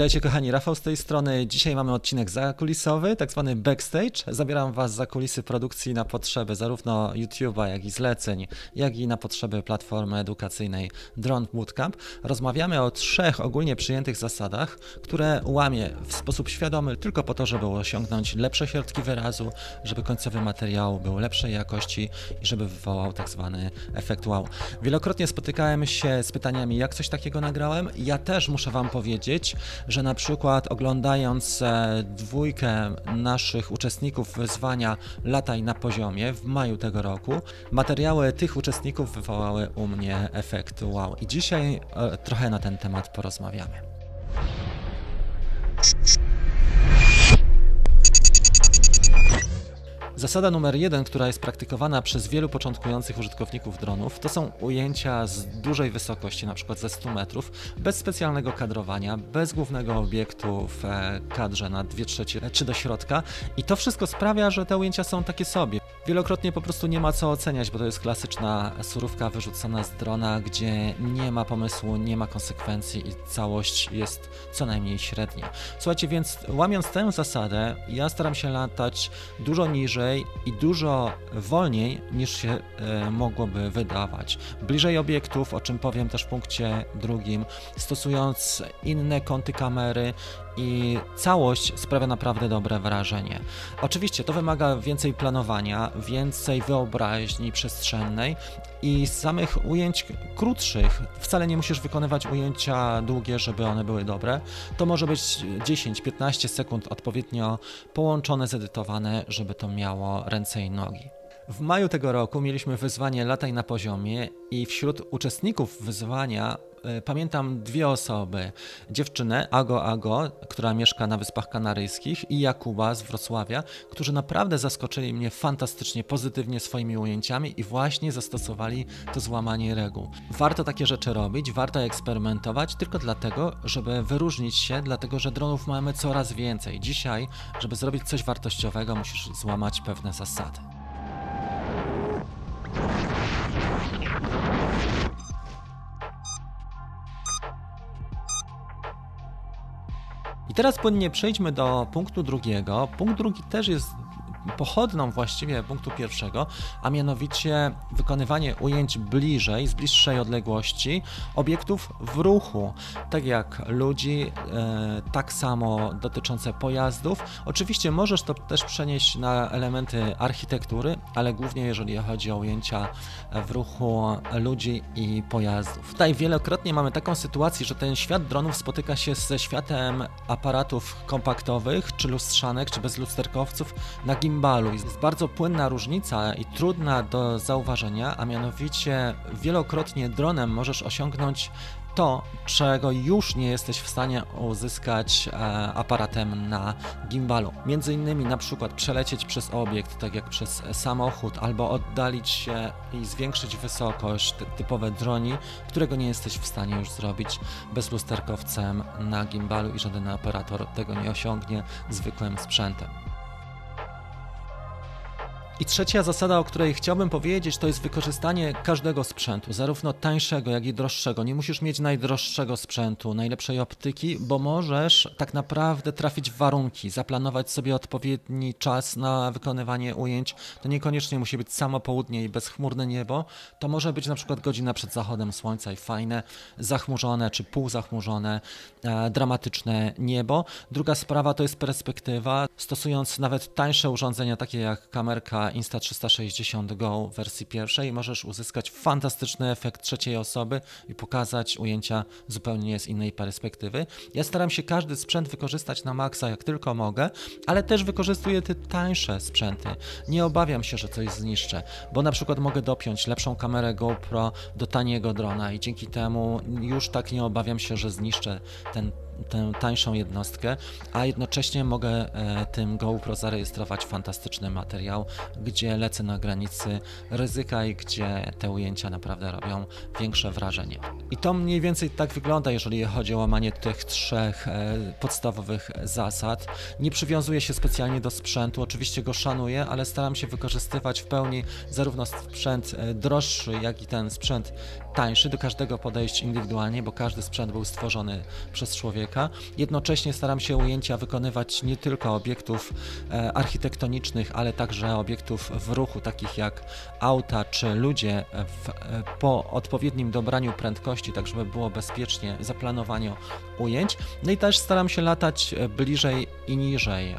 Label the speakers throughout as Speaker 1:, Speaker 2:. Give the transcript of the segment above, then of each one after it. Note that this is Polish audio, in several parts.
Speaker 1: Witajcie kochani, Rafał z tej strony. Dzisiaj mamy odcinek zakulisowy, tak zwany backstage. Zabieram Was za kulisy produkcji na potrzeby zarówno YouTube'a, jak i zleceń, jak i na potrzeby platformy edukacyjnej Drone Bootcamp. Rozmawiamy o trzech ogólnie przyjętych zasadach, które łamię w sposób świadomy tylko po to, żeby osiągnąć lepsze środki wyrazu, żeby końcowy materiał był lepszej jakości i żeby wywołał tak zwany efekt wow. Wielokrotnie spotykałem się z pytaniami, jak coś takiego nagrałem. Ja też muszę Wam powiedzieć, że na przykład oglądając e, dwójkę naszych uczestników wyzwania Lataj na poziomie w maju tego roku, materiały tych uczestników wywołały u mnie efekt wow. I dzisiaj e, trochę na ten temat porozmawiamy. Zasada numer jeden, która jest praktykowana przez wielu początkujących użytkowników dronów, to są ujęcia z dużej wysokości, na przykład ze 100 metrów, bez specjalnego kadrowania, bez głównego obiektu w e, kadrze na 2 trzecie czy do środka i to wszystko sprawia, że te ujęcia są takie sobie. Wielokrotnie po prostu nie ma co oceniać, bo to jest klasyczna surówka wyrzucona z drona, gdzie nie ma pomysłu, nie ma konsekwencji i całość jest co najmniej średnia. Słuchajcie, więc łamiąc tę zasadę, ja staram się latać dużo niżej i dużo wolniej niż się e, mogłoby wydawać. Bliżej obiektów, o czym powiem też w punkcie drugim, stosując inne kąty kamery i całość sprawia naprawdę dobre wrażenie. Oczywiście to wymaga więcej planowania, więcej wyobraźni przestrzennej i z samych ujęć krótszych wcale nie musisz wykonywać ujęcia długie, żeby one były dobre. To może być 10-15 sekund odpowiednio połączone, zedytowane, żeby to miało ręce i nogi. W maju tego roku mieliśmy wyzwanie Lataj na poziomie i wśród uczestników wyzwania E, pamiętam dwie osoby. Dziewczynę Ago Ago, która mieszka na Wyspach Kanaryjskich i Jakuba z Wrocławia, którzy naprawdę zaskoczyli mnie fantastycznie, pozytywnie swoimi ujęciami i właśnie zastosowali to złamanie reguł. Warto takie rzeczy robić, warto eksperymentować tylko dlatego, żeby wyróżnić się, dlatego że dronów mamy coraz więcej. Dzisiaj, żeby zrobić coś wartościowego, musisz złamać pewne zasady. Teraz płynnie przejdźmy do punktu drugiego. Punkt drugi też jest pochodną właściwie punktu pierwszego, a mianowicie wykonywanie ujęć bliżej, z bliższej odległości obiektów w ruchu, tak jak ludzi, e, tak samo dotyczące pojazdów. Oczywiście możesz to też przenieść na elementy architektury, ale głównie jeżeli chodzi o ujęcia w ruchu ludzi i pojazdów. Tutaj wielokrotnie mamy taką sytuację, że ten świat dronów spotyka się ze światem aparatów kompaktowych, czy lustrzanek, czy bezlusterkowców na gimbalu. Jest bardzo płynna różnica i trudna do zauważenia, a mianowicie wielokrotnie dronem możesz osiągnąć to, czego już nie jesteś w stanie uzyskać e, aparatem na gimbalu. Między innymi na przykład przelecieć przez obiekt, tak jak przez samochód, albo oddalić się i zwiększyć wysokość, typowe droni, którego nie jesteś w stanie już zrobić bez lusterkowcem na gimbalu i żaden operator tego nie osiągnie zwykłym sprzętem. I trzecia zasada, o której chciałbym powiedzieć, to jest wykorzystanie każdego sprzętu, zarówno tańszego, jak i droższego. Nie musisz mieć najdroższego sprzętu, najlepszej optyki, bo możesz tak naprawdę trafić w warunki, zaplanować sobie odpowiedni czas na wykonywanie ujęć. To niekoniecznie musi być samo południe i bezchmurne niebo. To może być na przykład godzina przed zachodem słońca i fajne, zachmurzone czy półzachmurzone, e, dramatyczne niebo. Druga sprawa to jest perspektywa. Stosując nawet tańsze urządzenia, takie jak kamerka Insta360 Go w wersji pierwszej możesz uzyskać fantastyczny efekt trzeciej osoby i pokazać ujęcia zupełnie z innej perspektywy. Ja staram się każdy sprzęt wykorzystać na maksa jak tylko mogę, ale też wykorzystuję te tańsze sprzęty. Nie obawiam się, że coś zniszczę, bo na przykład mogę dopiąć lepszą kamerę GoPro do taniego drona i dzięki temu już tak nie obawiam się, że zniszczę ten tę tańszą jednostkę, a jednocześnie mogę e, tym GoPro zarejestrować fantastyczny materiał, gdzie lecę na granicy ryzyka i gdzie te ujęcia naprawdę robią większe wrażenie. I to mniej więcej tak wygląda, jeżeli chodzi o łamanie tych trzech e, podstawowych zasad. Nie przywiązuję się specjalnie do sprzętu, oczywiście go szanuję, ale staram się wykorzystywać w pełni zarówno sprzęt e, droższy, jak i ten sprzęt tańszy, do każdego podejść indywidualnie, bo każdy sprzęt był stworzony przez człowieka człowieka. Jednocześnie staram się ujęcia wykonywać nie tylko obiektów e, architektonicznych, ale także obiektów w ruchu, takich jak auta czy ludzie w, e, po odpowiednim dobraniu prędkości, tak żeby było bezpiecznie zaplanowaniu ujęć. No i też staram się latać e, bliżej i niżej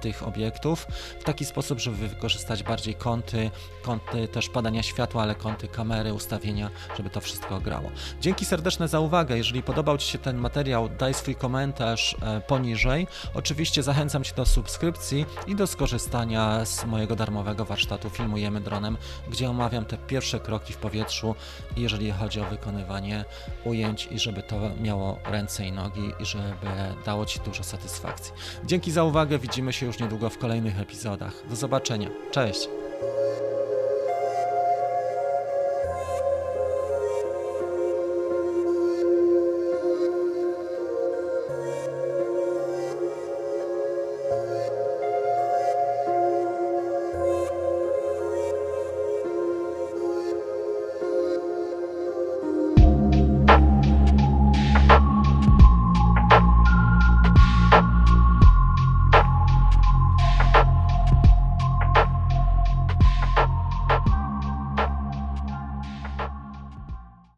Speaker 1: tych obiektów w taki sposób, żeby wykorzystać bardziej kąty, kąty też padania światła, ale kąty kamery, ustawienia, żeby to wszystko grało. Dzięki serdeczne za uwagę. Jeżeli podobał Ci się ten materiał, daj swój komentarz e, poniżej. Oczywiście zachęcam Cię do subskrypcji i do skorzystania z mojego darmowego warsztatu Filmujemy Dronem, gdzie omawiam te pierwsze kroki w powietrzu, jeżeli chodzi o wykonywanie ujęć i żeby to miało ręce i nogi i żeby dało Ci dużo satysfakcji. Dzięki za uwagę, widzimy się już niedługo w kolejnych epizodach. Do zobaczenia. Cześć!